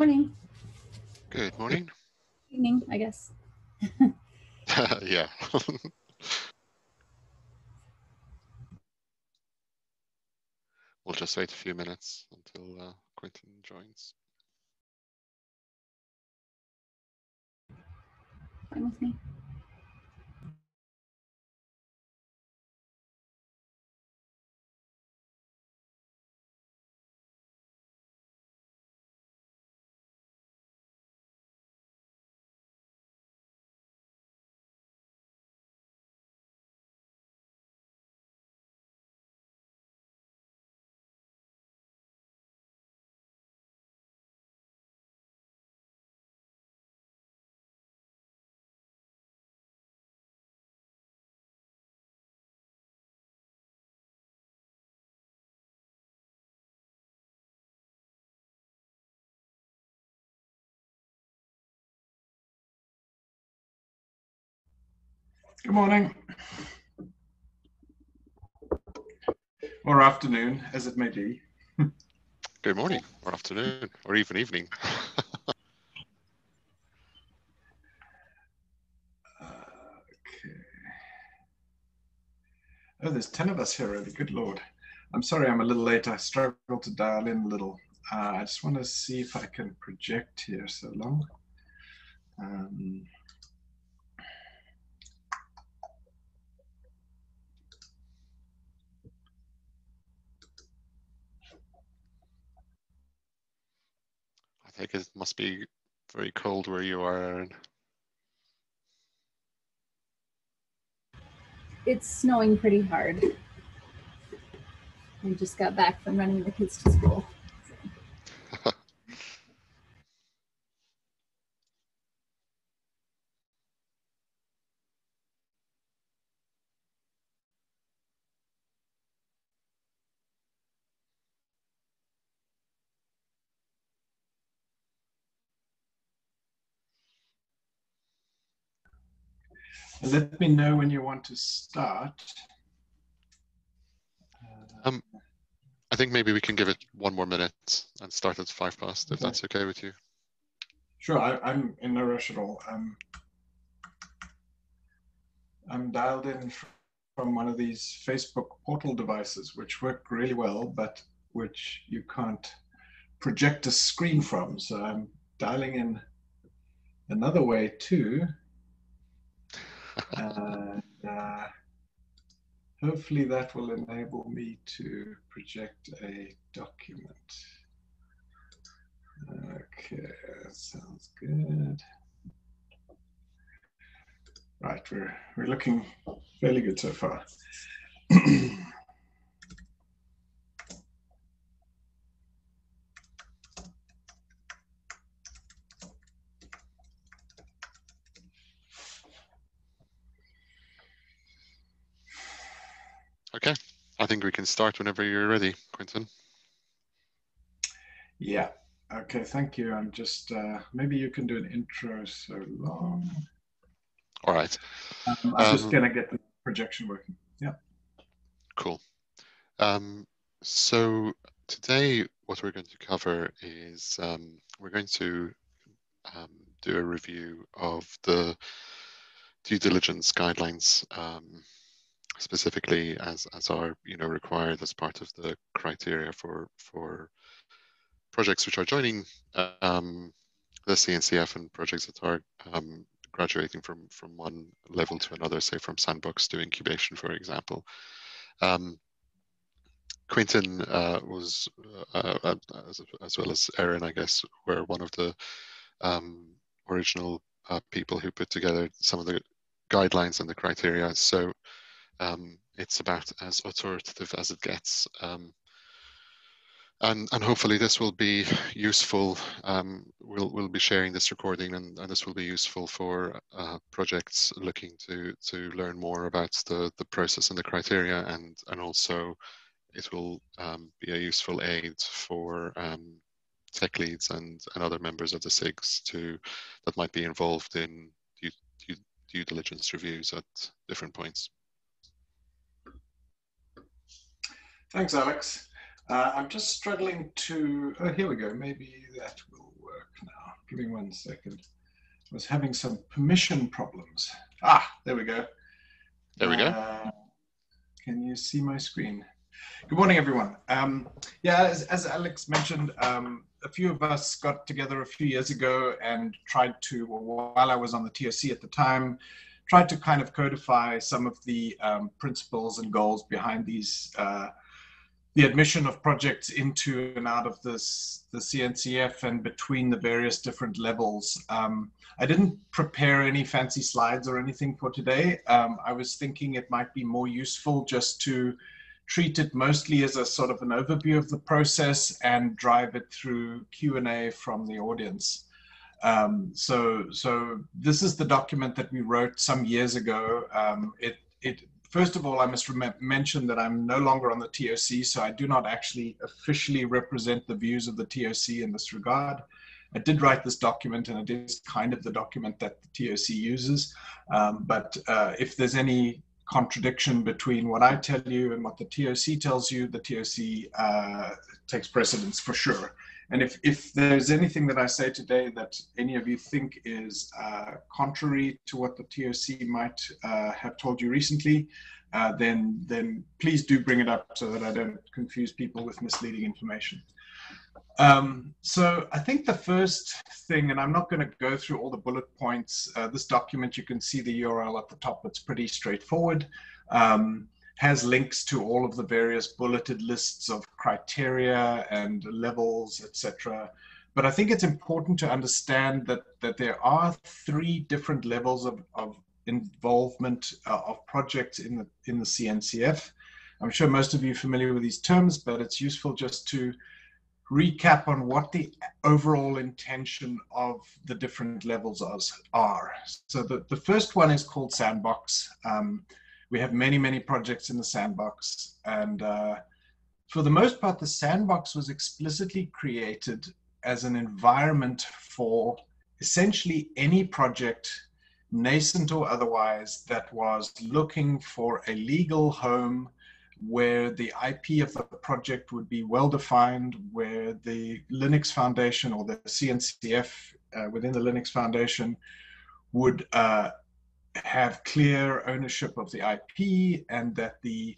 Morning. Good morning. Evening, I guess. yeah. we'll just wait a few minutes until uh, Quinton joins. Fine with me. Good morning. Or afternoon, as it may be. Good morning, or afternoon, or even evening. Okay. Oh, there's 10 of us here already. Good Lord. I'm sorry I'm a little late. I struggled to dial in a little. Uh, I just want to see if I can project here so long. Um, Think it must be very cold where you are. It's snowing pretty hard. I just got back from running the kids to school. Let me know when you want to start. Uh, Um, I think maybe we can give it one more minute and start at five past, if Okay. that's okay with you. Sure, I, I'm in no rush at all. Um, I'm dialed in from one of these Facebook portal devices, which work really well, but which you can't project a screen from. So I'm dialing in another way too. And uh, hopefully that will enable me to project a document. Okay, sounds good. Right, we're we're looking fairly good so far. Okay, I think we can start whenever you're ready, Quinton. yeah. Okay, thank you. I'm just uh, maybe you can do an intro so long. All right, Um, I'm just Um, gonna get the projection working. Yeah. cool. Um, so today, what we're going to cover is um, we're going to um, do a review of the due diligence guidelines, um, specifically as as are you know required as part of the criteria for for projects which are joining um, the CNCF and projects that are um, graduating from from one level to another, say from sandbox to incubation, for example. Um, Quinton uh, was, uh, uh, as, as well as Erin, I guess, were one of the um, original uh, people who put together some of the guidelines and the criteria. So um, it's about as authoritative as it gets. Um, and, and hopefully this will be useful. Um, we'll, we'll be sharing this recording and, and this will be useful for uh, projects looking to, to learn more about the, the process and the criteria and, and also it will um, be a useful aid for um, tech leads and, and other members of the SIGs to that might be involved in due, due, due diligence reviews at different points. Thanks, Alex. Uh, I'm just struggling to. Oh, here we go. Maybe that will work. Now. Give me one second. I was having some permission problems. Ah, there we go. There we go. Uh, can you see my screen? Good morning, everyone. Um, yeah, as, as, Alex mentioned, um, a few of us got together a few years ago and tried to, while I was on the TOC at the time, tried to kind of codify some of the um, principles and goals behind these uh, the admission of projects into and out of this the CNCF and between the various different levels. Um, I didn't prepare any fancy slides or anything for today. Um, I was thinking it might be more useful just to treat it mostly as a sort of an overview of the process and drive it through Q&A from the audience. Um, so, so this is the document that we wrote some years ago. Um, it, it First of all, I must mention that I'm no longer on the TOC, so I do not actually officially represent the views of the TOC in this regard. I did write this document, and it is kind of the document that the TOC uses. Um, but uh, if there's any contradiction between what I tell you and what the TOC tells you, the TOC uh, takes precedence for sure. And if, if there's anything that I say today that any of you think is uh, contrary to what the TOC might uh, have told you recently, uh, then, then please do bring it up so that I don't confuse people with misleading information. Um, so I think the first thing, and I'm not going to go through all the bullet points, uh, this document, you can see the URL at the top, it's pretty straightforward. Um, has links to all of the various bulleted lists of criteria and levels, etc. But I think it's important to understand that, that there are three different levels of, of involvement uh, of projects in the, in the CNCF. I'm sure most of you are familiar with these terms, but it's useful just to recap on what the overall intention of the different levels are. So the, the first one is called Sandbox. Um, we have many, many projects in the sandbox. And uh, for the most part, the sandbox was explicitly created as an environment for essentially any project, nascent or otherwise, that was looking for a legal home where the IP of the project would be well defined, where the Linux Foundation or the CNCF uh, within the Linux Foundation would uh, have clear ownership of the IP and that the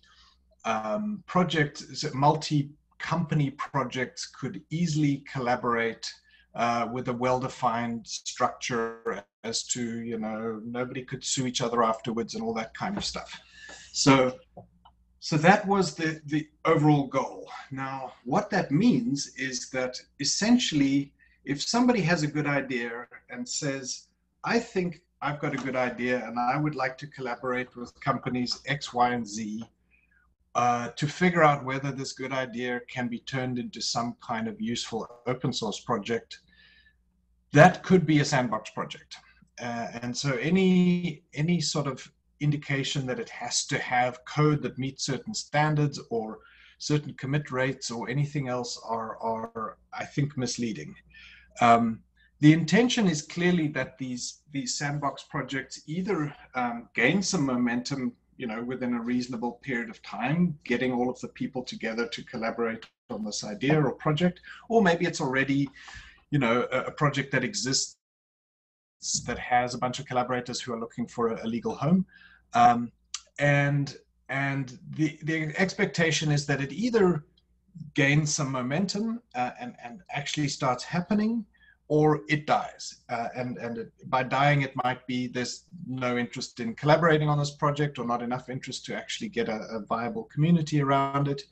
um, project, multi-company projects could easily collaborate uh, with a well-defined structure as to, you know, nobody could sue each other afterwards and all that kind of stuff. So, so that was the, the overall goal. Now, what that means is that essentially, if somebody has a good idea and says, I think I've got a good idea and I would like to collaborate with companies X, Y, and Z uh, to figure out whether this good idea can be turned into some kind of useful open source project. That could be a sandbox project. Uh, and so any, any sort of indication that it has to have code that meets certain standards or certain commit rates or anything else are, are I think, misleading. Um, the intention is clearly that these these sandbox projects either um, gain some momentum, you know, within a reasonable period of time, getting all of the people together to collaborate on this idea or project, or maybe it's already, you know, a, a project that exists that has a bunch of collaborators who are looking for a, a legal home, um, and and the the expectation is that it either gains some momentum uh, and and actually starts happening or it dies. Uh, and and it, by dying, it might be there's no interest in collaborating on this project or not enough interest to actually get a, a viable community around it.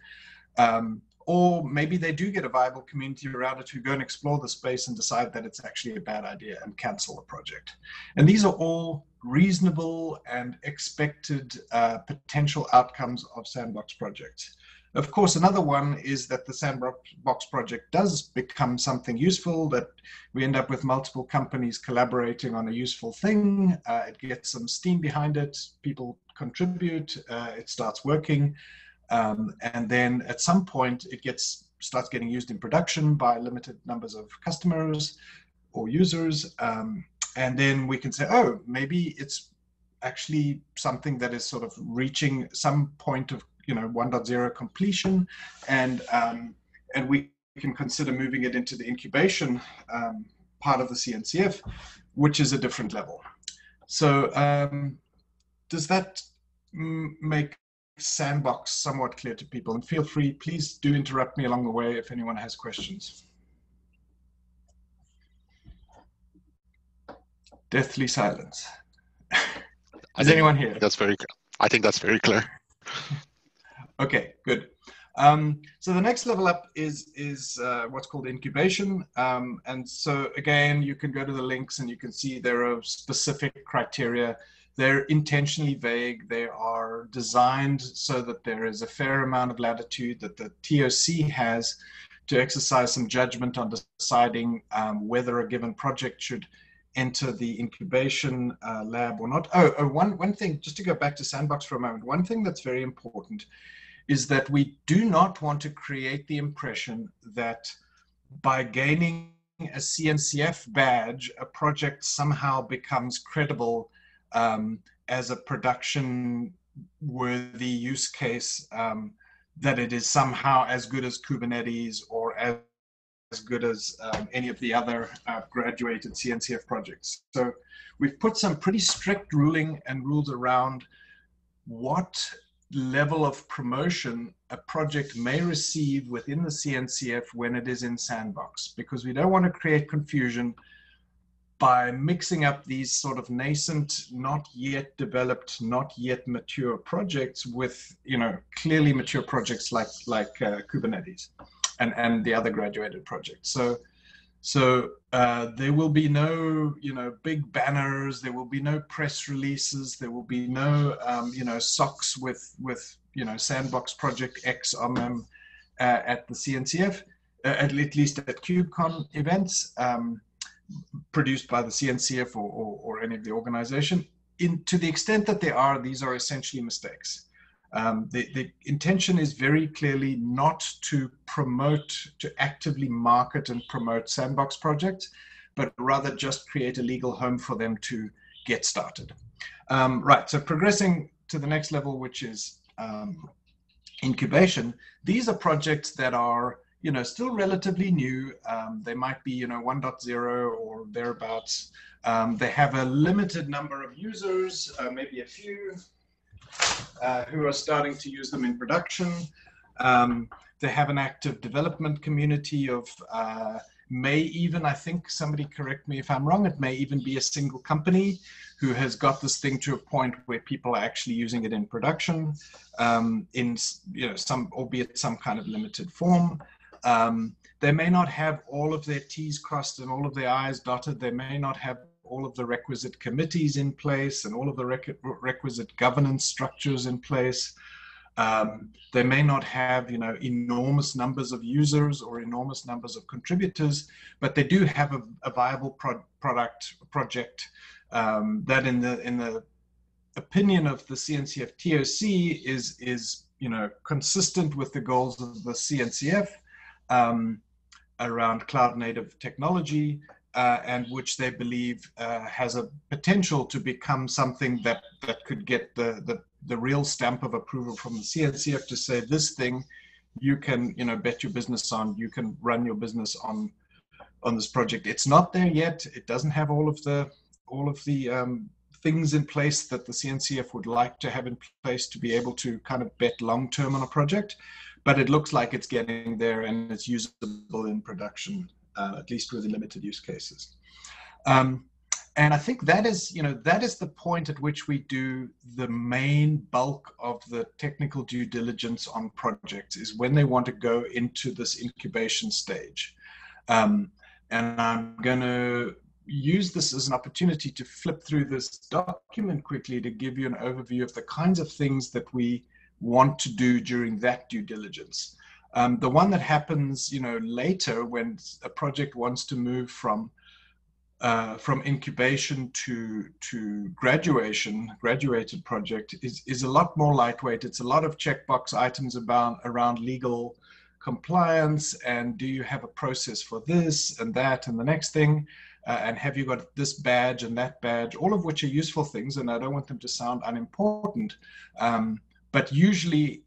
Um, or maybe they do get a viable community around it who go and explore the space and decide that it's actually a bad idea and cancel the project. And these are all reasonable and expected uh, potential outcomes of sandbox projects. Of course, another one is that the Sandbox project does become something useful, that we end up with multiple companies collaborating on a useful thing. Uh, it gets some steam behind it, people contribute, uh, it starts working. Um, and then at some point it gets starts getting used in production by limited numbers of customers or users. Um, and then we can say, oh, maybe it's actually something that is sort of reaching some point of you know 1.0 completion, and um, and we can consider moving it into the incubation um, part of the CNCF, which is a different level. So um, does that make sandbox somewhat clear to people? And feel free, please do interrupt me along the way if anyone has questions. Deathly silence. Is anyone here? That's very. I think that's very clear. okay, good. Um, so the next level up is is uh, what's called incubation, um, and so again, you can go to the links and you can see there are specific criteria. They're intentionally vague. They are designed so that there is a fair amount of latitude that the TOC has to exercise some judgment on deciding um, whether a given project should enter the incubation uh, lab or not. Oh, oh, one, one thing, just to go back to Sandbox for a moment, one thing that's very important is that we do not want to create the impression that by gaining a CNCF badge, a project somehow becomes credible um, as a production worthy use case, um, that it is somehow as good as Kubernetes or as as good as um, any of the other uh, graduated CNCF projects. So we've put some pretty strict ruling and rules around what level of promotion a project may receive within the CNCF when it is in sandbox, because we don't want to create confusion by mixing up these sort of nascent, not yet developed, not yet mature projects with, you know, clearly mature projects like like uh, Kubernetes and and the other graduated projects. So so uh, there will be no, you know, big banners. There will be no press releases. There will be no, um, you know, socks with with you know Sandbox Project X on them uh, at the CNCF, uh, at, least at KubeCon events um, produced by the CNCF or, or, or, any of the organization. In to the extent that they are, these are essentially mistakes. Um, the, the, intention is very clearly not to promote, to actively market and promote sandbox projects, but rather just create a legal home for them to get started. Um, right, so progressing to the next level, which is um, incubation, these are projects that are you know, still relatively new. Um, they might be, you know, 1.0 or thereabouts. Um, they have a limited number of users, uh, maybe a few, uh, who are starting to use them in production. Um, they have an active development community of uh, may even, I think somebody correct me if I'm wrong, it may even be a single company who has got this thing to a point where people are actually using it in production um, in you know some albeit some kind of limited form. Um, they may not have all of their T's crossed and all of their I's dotted. They may not have all of the requisite committees in place and all of the requisite governance structures in place. Um, they may not have, you know, enormous numbers of users or enormous numbers of contributors, but they do have a, a viable pro product project um, that, in the in the opinion of the CNCF TOC, is is you know consistent with the goals of the CNCF um, around cloud native technology uh, and which they believe uh, has a potential to become something that, that could get the, the, the real stamp of approval from the CNCF to say this thing you can you know bet your business on you can run your business on on this project. It's not there yet. It doesn't have all of the all of the um, things in place that the CNCF would like to have in place to be able to kind of bet long term on a project but it looks like it's getting there and it's usable in production uh, at least with the limited use cases. Um, and I think that is, you know, that is the point at which we do the main bulk of the technical due diligence on projects is when they want to go into this incubation stage. Um, and I'm going to use this as an opportunity to flip through this document quickly to give you an overview of the kinds of things that we want to do during that due diligence. Um, the one that happens, you know, later when a project wants to move from uh, from incubation to to graduation, graduated project is is a lot more lightweight. It's a lot of checkbox items about around legal compliance and do you have a process for this and that and the next thing. Uh, and have you got this badge and that badge, all of which are useful things, and I don't want them to sound unimportant. Um, but usually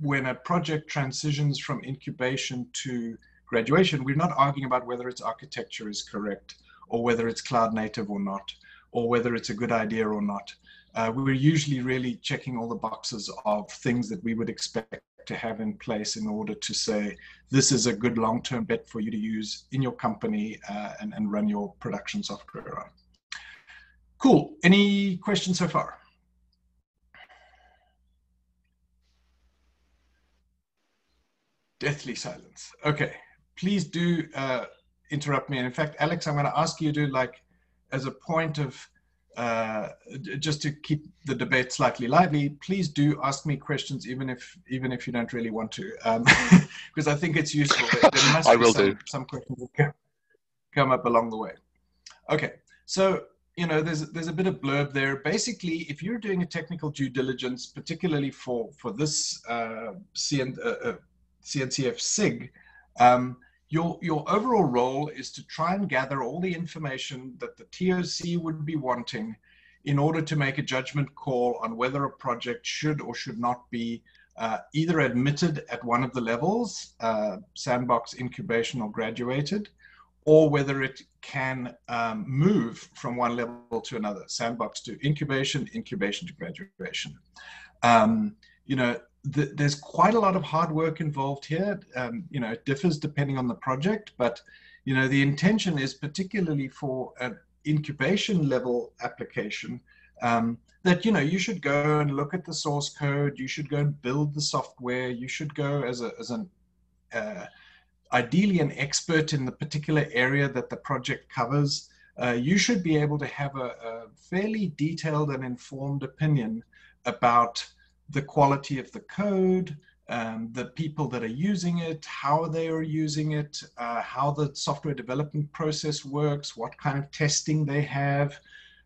when a project transitions from incubation to graduation, we're not arguing about whether its architecture is correct or whether it's cloud native or not, or whether it's a good idea or not. Uh, we're usually really checking all the boxes of things that we would expect to have in place in order to say this is a good long-term bet for you to use in your company uh, and, and run your production software on. Cool. Any questions so far? Deathly silence. Okay. Please do uh, interrupt me. And in fact, Alex, I'm going to ask you to like, as a point of uh, just to keep the debate slightly lively, please do ask me questions, even if even if you don't really want to, because um, I think it's useful. There, must I be will some, do. some questions that come, come up along the way. Okay, so you know, there's there's a bit of blurb there. Basically, if you're doing a technical due diligence, particularly for for this uh, CN, uh, uh, CNCF SIG, um, your, your overall role is to try and gather all the information that the TOC would be wanting in order to make a judgment call on whether a project should or should not be uh, either admitted at one of the levels, uh, sandbox, incubation, or graduated, or whether it can um, move from one level to another, sandbox to incubation, incubation to graduation. Um, you know, the, there's quite a lot of hard work involved here. Um, you know, it differs depending on the project, but you know, the intention is particularly for an incubation level application um, that you know you should go and look at the source code. You should go and build the software. You should go as a as an uh, ideally an expert in the particular area that the project covers. Uh, you should be able to have a, a fairly detailed and informed opinion about the quality of the code, um, the people that are using it, how they are using it, uh, how the software development process works, what kind of testing they have.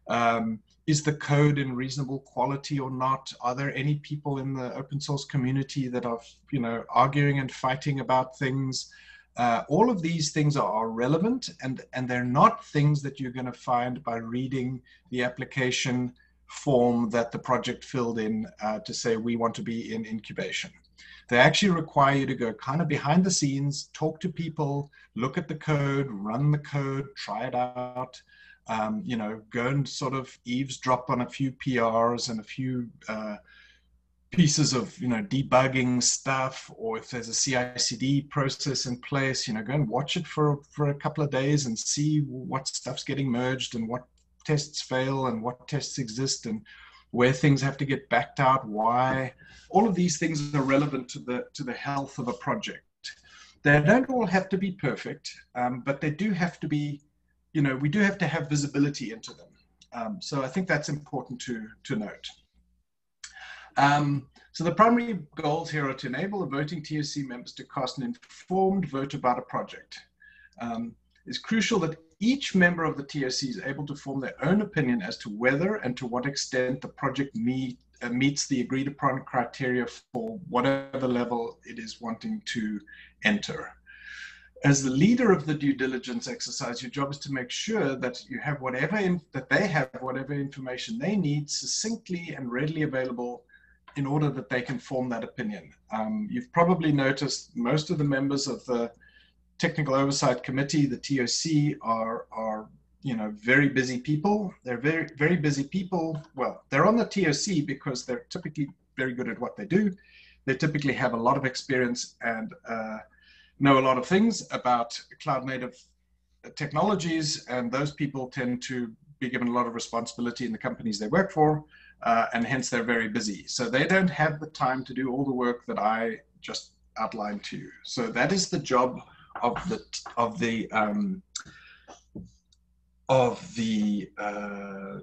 Um, is the code in reasonable quality or not? Are there any people in the open source community that are, you know, arguing and fighting about things? Uh, all of these things are, are relevant and, and they're not things that you're going to find by reading the application form that the project filled in uh, to say we want to be in incubation. They actually require you to go kind of behind the scenes, talk to people, look at the code, run the code, try it out, um, you know, go and sort of eavesdrop on a few PRs and a few uh, pieces of, you know, debugging stuff, or if there's a CI/CD process in place, you know, go and watch it for for a couple of days and see what stuff's getting merged and what tests fail and what tests exist and where things have to get backed out, why. All of these things are relevant to the to the health of a project. They don't all have to be perfect, um, but they do have to be, you know, we do have to have visibility into them. Um, so I think that's important to to note. Um, so the primary goals here are to enable the voting TOC members to cast an informed vote about a project. Um, it's crucial that each member of the TSC is able to form their own opinion as to whether and to what extent the project meet, uh, meets the agreed upon criteria for whatever level it is wanting to enter. As the leader of the due diligence exercise, your job is to make sure that you have whatever in, that they have whatever information they need succinctly and readily available in order that they can form that opinion. Um, you've probably noticed most of the members of the technical oversight committee, the TOC, are are you know very busy people. They're very very busy people. Well, they're on the TOC because they're typically very good at what they do. They typically have a lot of experience and uh, know a lot of things about cloud native technologies, and those people tend to be given a lot of responsibility in the companies they work for, uh, and hence they're very busy. So they don't have the time to do all the work that I just outlined to you. So that is the job of the of the um, of the uh,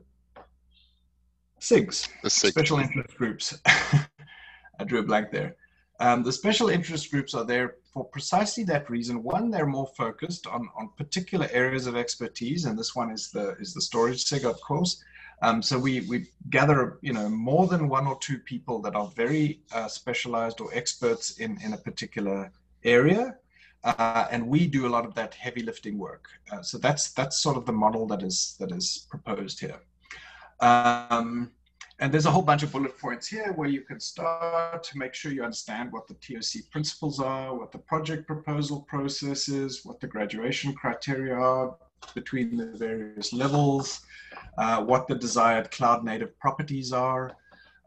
SIGs, The SIG. special interest groups. I drew a blank there. Um, the special interest groups are there for precisely that reason. One, they're more focused on, on particular areas of expertise, and this one is the is the storage SIG, of course. Um, so we we gather you know more than one or two people that are very uh, specialized or experts in in a particular area, uh, and we do a lot of that heavy lifting work. Uh, so that's that's sort of the model that is that is proposed here. Um, and there's a whole bunch of bullet points here where you can start to make sure you understand what the TOC principles are, what the project proposal process is, what the graduation criteria are between the various levels, uh, what the desired cloud native properties are.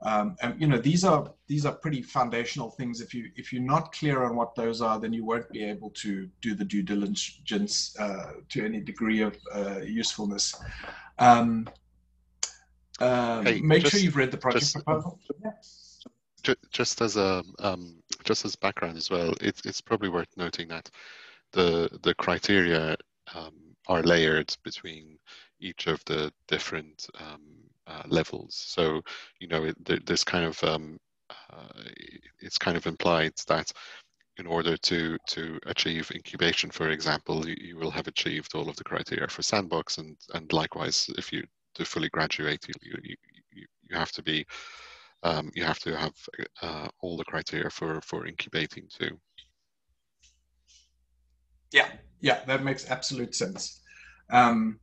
Um, and you know these are these are pretty foundational things. If you if you're not clear on what those are, then you won't be able to do the due diligence uh, to any degree of uh, usefulness. Um, um, Hey, make just- sure you've read the project just- proposal. Ju- just as a um, just as background as well, it's it's probably worth noting that the the criteria um, are layered between each of the different um, uh, levels. So you know, it, there's kind of um, uh, it's kind of implied that in order to to achieve incubation, for example, you, you will have achieved all of the criteria for sandbox, and and likewise, if you to fully graduate, you you, you, you have to be um, you have to have uh, all the criteria for for incubating too. Yeah, yeah, that makes absolute sense. Um,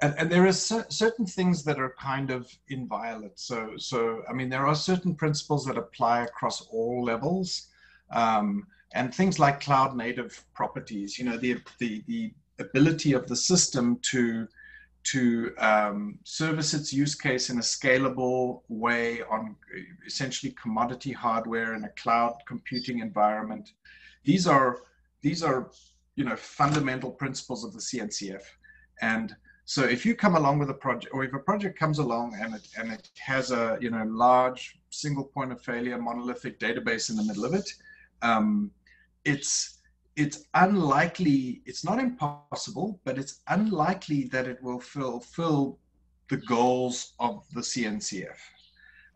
and, and there are cer- certain things that are kind of inviolate. So, so I mean, there are certain principles that apply across all levels, um, and things like cloud native properties. You know, the the the ability of the system to to um, service its use case in a scalable way on essentially commodity hardware in a cloud computing environment. These are these are you know fundamental principles of the CNCF, and so if you come along with a project, or if a project comes along and it and it has a you know large single point of failure monolithic database in the middle of it, um, it's it's unlikely, it's not impossible, but it's unlikely that it will fulfill the goals of the CNCF.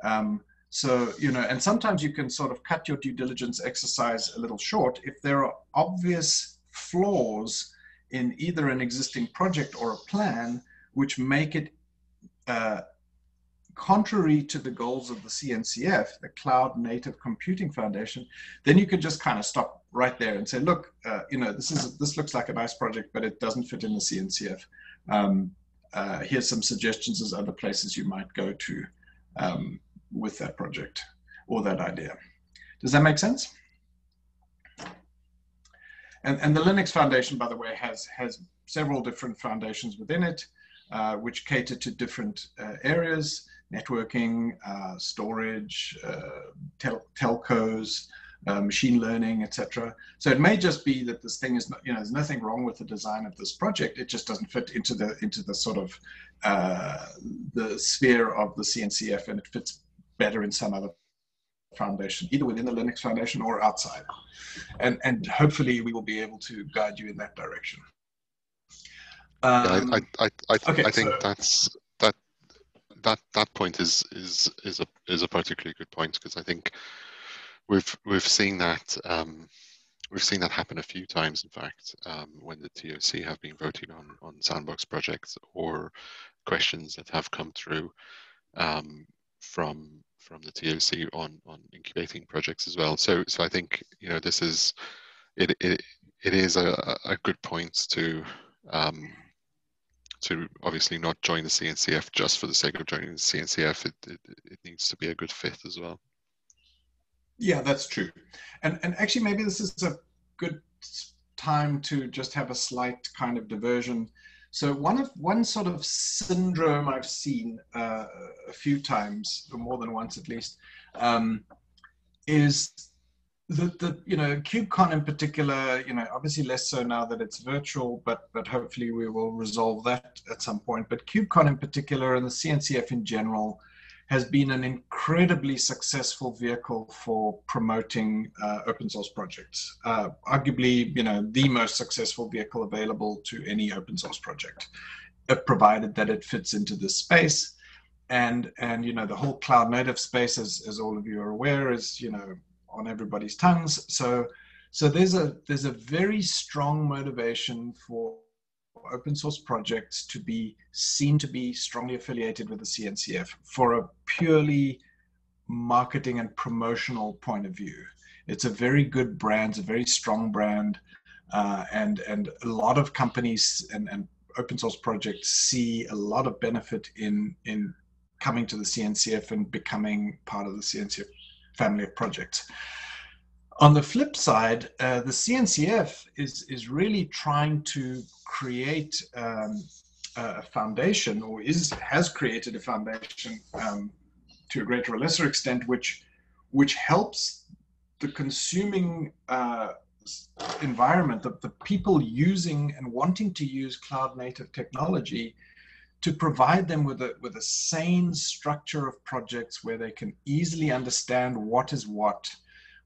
Um, so, you know, and sometimes you can sort of cut your due diligence exercise a little short if there are obvious flaws in either an existing project or a plan which make it uh, contrary to the goals of the CNCF, the Cloud Native Computing Foundation, then you can just kind of stop right there and say, look, uh, you know, this is this looks like a nice project, but it doesn't fit in the CNCF. Um, uh, here's some suggestions as other places you might go to um, with that project or that idea. Does that make sense? And, and the Linux Foundation, by the way, has has several different foundations within it, uh, which cater to different uh, areas networking, uh, storage, uh, tel- telcos, uh, machine learning, etc. So it may just be that this thing is, not, you know, there's nothing wrong with the design of this project. It just doesn't fit into the into the sort of uh, the sphere of the CNCF, and it fits better in some other foundation, either within the Linux Foundation or outside. And and hopefully we will be able to guide you in that direction. Um, yeah, I I I, I, okay, I think so- that's that that that point is is is a is a particularly good point because I think we've we've seen that um, we've seen that happen a few times in fact um, when the TOC have been voting on on sandbox projects or questions that have come through um, from from the TOC on on incubating projects as well. So so I think you know this is it it, it is a, a good point to um, to obviously not join the CNCF just for the sake of joining the CNCF. It, it, it needs to be a good fit as well. Yeah, that's true. And and actually maybe this is a good time to just have a slight kind of diversion. So one of one sort of syndrome I've seen uh, a few times, or more than once at least, um, is that the you know KubeCon in particular, you know, obviously less so now that it's virtual, but but hopefully we will resolve that at some point. But KubeCon in particular and the CNCF in general has been an incredibly successful vehicle for promoting uh, open source projects. Uh, arguably, you know, the most successful vehicle available to any open source project, uh, provided that it fits into this space. And and you know, the whole cloud native space, as as all of you are aware, is you know on everybody's tongues. So so there's a there's a very strong motivation for open source projects to be seen to be strongly affiliated with the CNCF for a purely marketing and promotional point of view. It's a very good brand, it's a very strong brand, uh, and and a lot of companies and, and open source projects see a lot of benefit in in coming to the CNCF and becoming part of the CNCF family of projects. On the flip side, uh, the CNCF is, is really trying to create um, a foundation or is has created a foundation um, to a greater or lesser extent, which which helps the consuming uh, environment, the, the people using and wanting to use cloud native technology to provide them with a with a sane structure of projects where they can easily understand what is what,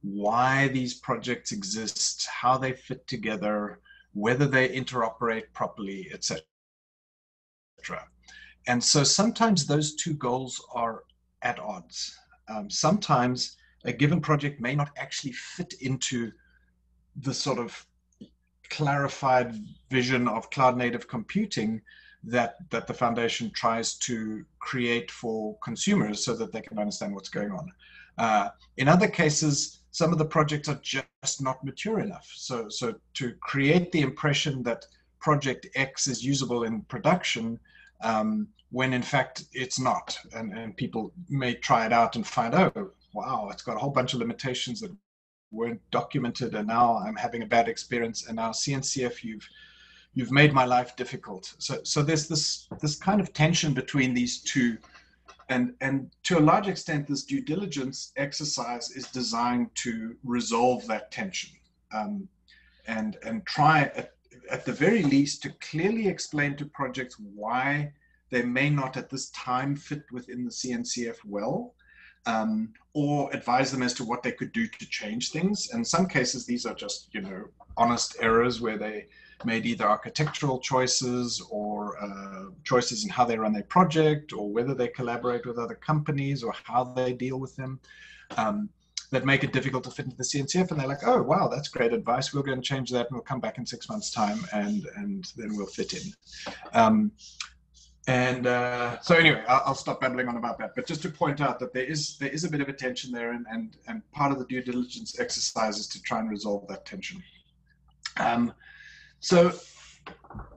why these projects exist, how they fit together, whether they interoperate properly, etc. And so sometimes those two goals are at odds. Um, sometimes a given project may not actually fit into the sort of clarified vision of cloud native computing that that the foundation tries to create for consumers so that they can understand what's going on. Uh, in other cases, some of the projects are just not mature enough. So so to create the impression that project X is usable in production um, when in fact it's not, and and people may try it out and find oh wow it's got a whole bunch of limitations that weren't documented and now I'm having a bad experience and now CNCF you've you've made my life difficult. So, so there's this this kind of tension between these two, and and to a large extent, this due diligence exercise is designed to resolve that tension, um, and and try at, at the very least to clearly explain to projects why they may not at this time fit within the CNCF well. Um, or advise them as to what they could do to change things. In some cases, these are just, you know, honest errors where they made either architectural choices or uh, choices in how they run their project or whether they collaborate with other companies or how they deal with them um, that make it difficult to fit into the CNCF. And they're like, oh, wow, that's great advice. We're going to change that and we'll come back in six months' time and, and then we'll fit in. Um, and uh, so anyway, I'll, I'll, stop babbling on about that. But just to point out that there is there is a bit of a tension there, and and, and part of the due diligence exercise is to try and resolve that tension. Um, so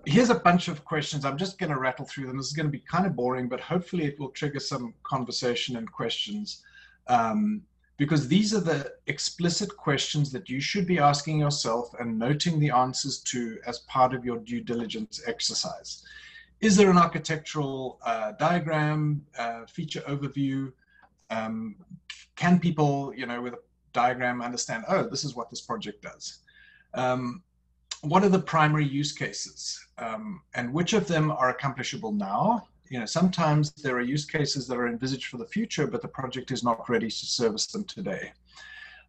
here's a bunch of questions. I'm just going to rattle through them. This is going to be kind of boring, but hopefully it will trigger some conversation and questions. Um, because these are the explicit questions that you should be asking yourself and noting the answers to as part of your due diligence exercise. Is there an architectural uh, diagram, uh, feature overview? Um, can people, you know, with a diagram understand, oh, this is what this project does? Um, what are the primary use cases um, and which of them are accomplishable now? You know, sometimes there are use cases that are envisaged for the future, but the project is not ready to service them today.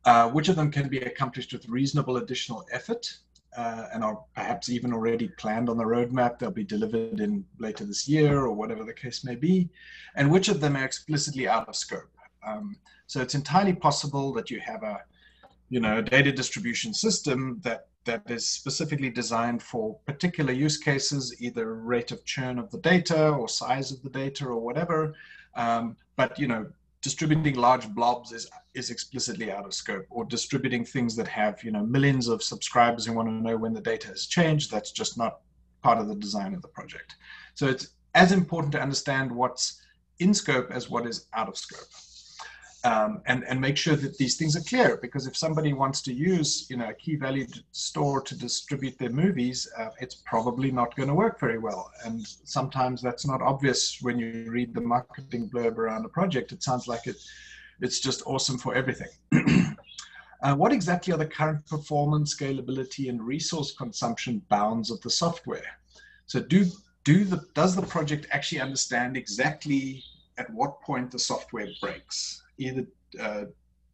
Uh, which of them can be accomplished with reasonable additional effort uh, and are perhaps even already planned on the roadmap. They'll be delivered in later this year or whatever the case may be. And which of them are explicitly out of scope. Um, so it's entirely possible that you have a, you know, data distribution system that that is specifically designed for particular use cases, either rate of churn of the data or size of the data or whatever. Um, but you know, distributing large blobs is is explicitly out of scope. Or distributing things that have you know millions of subscribers who want to know when the data has changed. That's just not part of the design of the project. So it's as important to understand what's in scope as what is out of scope um, and and make sure that these things are clear. Because if somebody wants to use you know a key value store to distribute their movies, uh, it's probably not going to work very well. And sometimes that's not obvious when you read the marketing blurb around a project. It sounds like it it's just awesome for everything. uh, what exactly are the current performance, scalability, and resource consumption bounds of the software? So do do the does the project actually understand exactly at what point the software breaks either uh,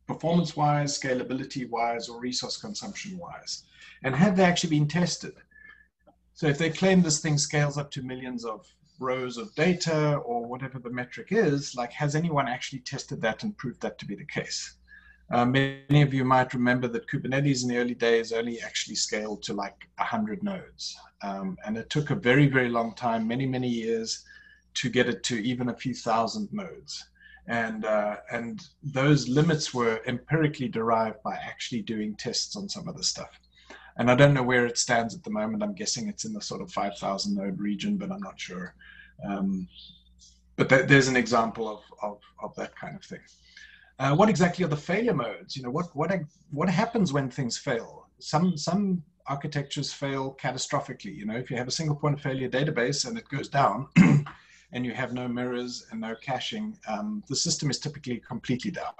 performance wise, scalability wise, or resource consumption wise? And have they actually been tested? So if they claim this thing scales up to millions of rows of data or whatever the metric is, like has anyone actually tested that and proved that to be the case? Uh, many of you might remember that Kubernetes in the early days only actually scaled to like 100 nodes. Um, and it took a very, very long time, many, many years, to get it to even a few thousand nodes and uh, and those limits were empirically derived by actually doing tests on some of the stuff. And I don't know where it stands at the moment. I'm guessing it's in the sort of 5,000 node region, but I'm not sure. Um, but th- there's an example of, of, of that kind of thing. Uh, what exactly are the failure modes? You know, what what what happens when things fail? Some some architectures fail catastrophically. You know, if you have a single point of failure database and it goes down, and you have no mirrors and no caching, um, the system is typically completely down.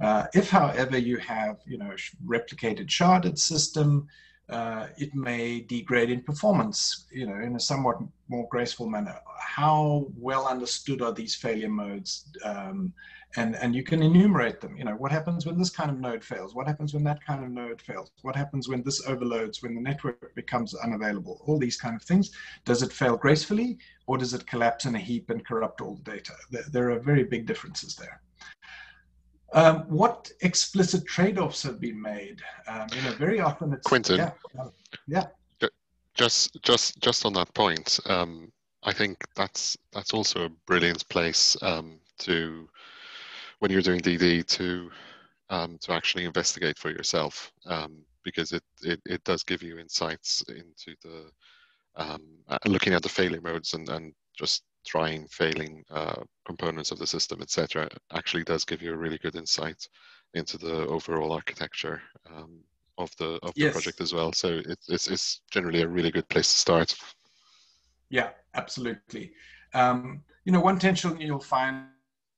Uh, if, however, you have you know replicated sharded system, uh, it may degrade in performance, you know, in a somewhat more graceful manner. How well understood are these failure modes? Um, and, and you can enumerate them. You know, what happens when this kind of node fails? What happens when that kind of node fails? What happens when this overloads, when the network becomes unavailable? All these kind of things. Does it fail gracefully or does it collapse in a heap and corrupt all the data? There, there are very big differences there. Um, what explicit trade-offs have been made? Um, you know, very often it's Quinton. Yeah, yeah. Just, just, just on that point, um, I think that's that's also a brilliant place um, to when you're doing DD to um, to actually investigate for yourself um, because it, it it does give you insights into the uh, looking at the failure modes and and just trying failing uh, components of the system, etc., actually does give you a really good insight into the overall architecture um, of the of the Yes. project as well. So it, it's it's generally a really good place to start. Yeah, absolutely. Um, you know, one tension you'll find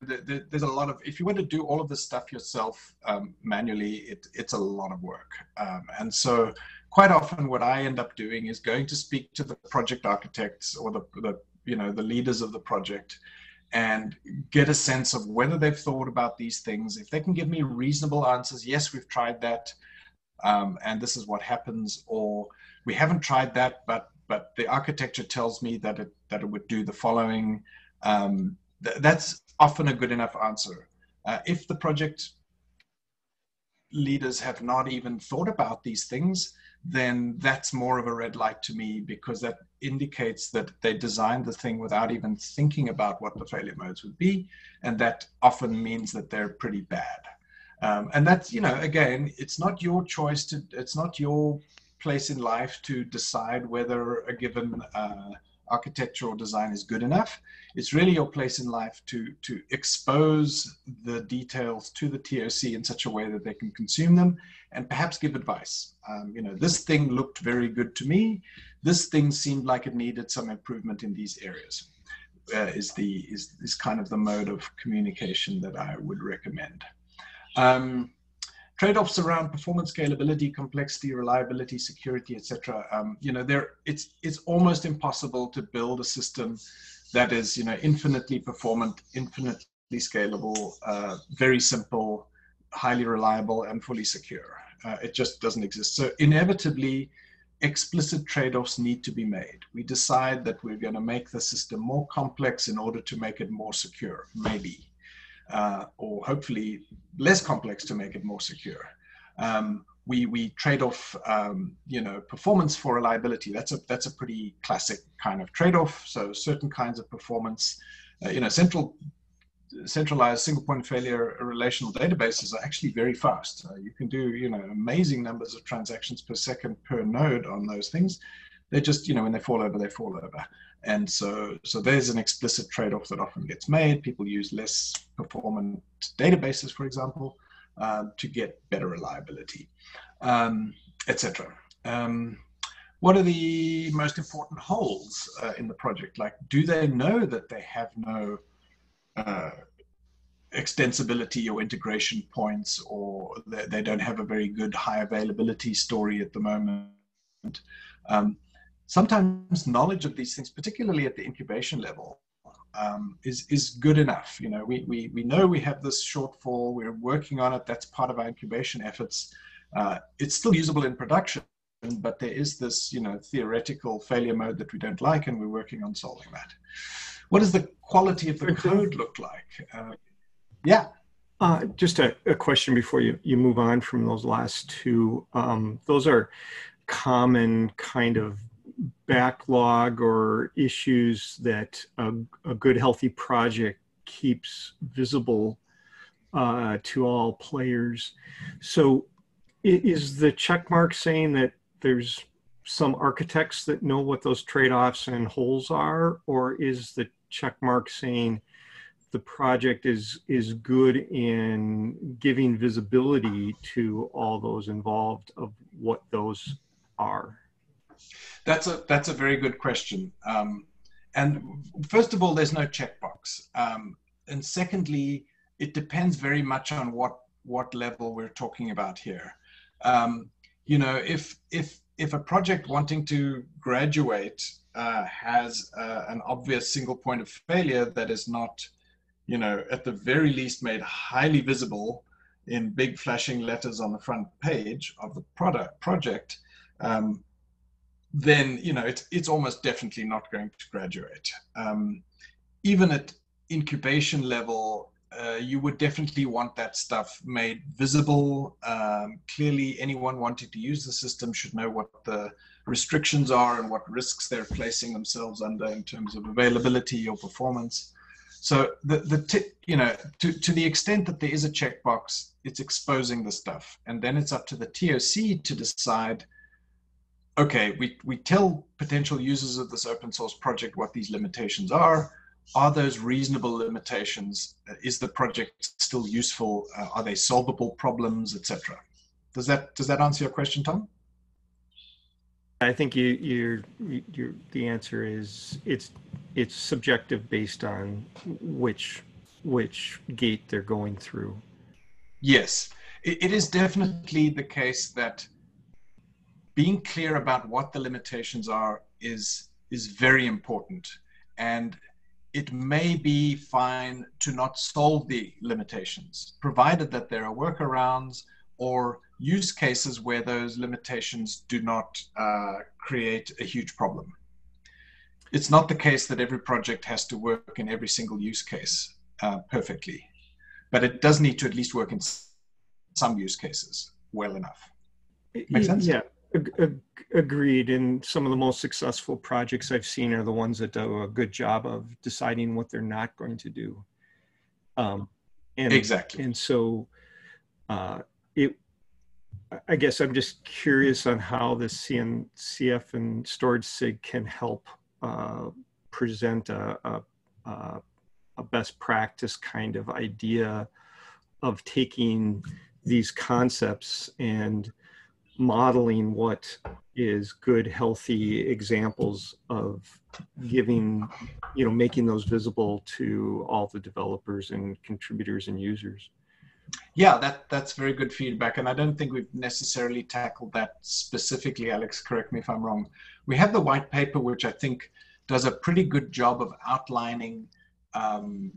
there's a lot of if you were to do all of this stuff yourself um, manually, it, it's a lot of work. Um, and so, quite often, what I end up doing is going to speak to the project architects or the, the you know the leaders of the project and get a sense of whether they've thought about these things. If they can give me reasonable answers, yes, we've tried that, um, and this is what happens, or we haven't tried that, but but the architecture tells me that it that it would do the following. Um, th- that's often a good enough answer. Uh, if the project leaders have not even thought about these things, then that's more of a red light to me because that indicates that they designed the thing without even thinking about what the failure modes would be, and that often means that they're pretty bad. Um, and that's you know again, it's not your choice to, it's not your place in life to decide whether a given uh, architecture or design is good enough. It's really your place in life to to expose the details to the TOC in such a way that they can consume them and perhaps give advice. Um, you know, this thing looked very good to me. This thing seemed like it needed some improvement in these areas. Uh, is the is is kind of the mode of communication that I would recommend. Um, trade-offs around performance scalability complexity reliability security etc um, you know there it's it's almost impossible to build a system that is you know infinitely performant infinitely scalable uh, very simple highly reliable and fully secure. Uh, it just doesn't exist. So inevitably explicit trade-offs need to be made. We decide that we're going to make the system more complex in order to make it more secure maybe uh, or hopefully less complex to make it more secure. Um, we we trade off, um, you know, performance for reliability. That's a that's a pretty classic kind of trade off. So certain kinds of performance, uh, you know, central centralized single point failure relational databases are actually very fast. Uh, you can do you know amazing numbers of transactions per second per node on those things. They just you know when they fall over, they fall over. And so, so there's an explicit trade-off that often gets made. People use less performant databases, for example, um, to get better reliability, um, etc. Um, what are the most important holes uh, in the project? Like, do they know that they have no uh, extensibility or integration points, or they, they, don't have a very good high availability story at the moment? Um, sometimes knowledge of these things, particularly at the incubation level, um, is is good enough. You know, we, we we know we have this shortfall. We're working on it. That's part of our incubation efforts. Uh, it's still usable in production, but there is this you know theoretical failure mode that we don't like, and we're working on solving that. What does the quality of the code look like? Uh, yeah. Uh, just a, a, question before you, you move on from those last two. Um, those are common kind of backlog or issues that a, a good healthy project keeps visible uh, to all players so is the check mark saying that there's some architects that know what those trade-offs and holes are or is the check mark saying the project is is good in giving visibility to all those involved of what those are? That's a that's a very good question. Um, and first of all, there's no checkbox. Um, and secondly, it depends very much on what what level we're talking about here. Um, you know, if if if a project wanting to graduate uh, has uh, an obvious single point of failure that is not, you know, at the very least made highly visible in big flashing letters on the front page of the product project, um, then you know it's it's almost definitely not going to graduate. Um, even at incubation level, uh, you would definitely want that stuff made visible. Um, clearly, anyone wanting to use the system should know what the restrictions are and what risks they're placing themselves under in terms of availability or performance. So the the t- you know to to the extent that there is a checkbox, it's exposing the stuff, and then it's up to the TOC to decide. Okay, we we tell potential users of this open source project what these limitations are are those reasonable limitations? Is the project still useful? Uh, are they solvable problems, etc.? Does that does that answer your question, Tom? I think you you're, you're the answer is it's it's subjective based on which which gate they're going through. Yes, it, it is definitely the case that being clear about what the limitations are is is very important and it may be fine to not solve the limitations, provided that there are workarounds or use cases where those limitations do not uh, create a huge problem. It's not the case that every project has to work in every single use case uh, perfectly, but it does need to at least work in some use cases well enough. Make sense? Yeah, agreed. And some of the most successful projects I've seen are the ones that do a good job of deciding what they're not going to do. Um, and, exactly. And so, uh, it. I guess I'm just curious on how the CNCF and storage sig can help uh, present a, a, a best practice kind of idea of taking these concepts and modeling what is good healthy examples of giving you know making those visible to all the developers and contributors and users. Yeah that that's very good feedback and i don't think we've necessarily tackled that specifically alex. Correct me if i'm wrong. We have the white paper which i think does a pretty good job of outlining um,